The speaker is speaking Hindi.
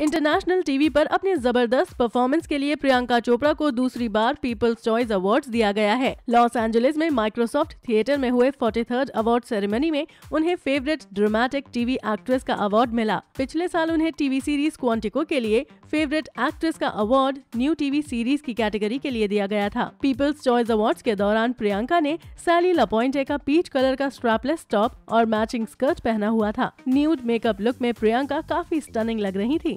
इंटरनेशनल टीवी पर अपने ज़बरदस्त परफॉर्मेंस के लिए प्रियंका चोपड़ा को दूसरी बार पीपल्स चॉइस अवार्ड दिया गया है। लॉस एंजलिस में माइक्रोसॉफ्ट थिएटर में हुए फोर्टी थर्ड अवार्ड सेरेमनी में उन्हें फेवरेट ड्रामेटिक टीवी एक्ट्रेस का अवार्ड मिला। पिछले साल उन्हें टीवी सीरीज़ क्वांटिको के लिए फेवरेट एक्ट्रेस का अवार्ड न्यू टीवी सीरीज़ की कैटेगरी के लिए दिया गया था। पीपल्स चॉइस अवार्ड्स के दौरान प्रियंका ने सैली लपॉइंटे का पीच कलर का स्ट्रैपलेस टॉप और मैचिंग स्कर्ट पहना हुआ था। न्यूड मेकअप लुक में प्रियंका काफ़ी स्टनिंग लग रही थी।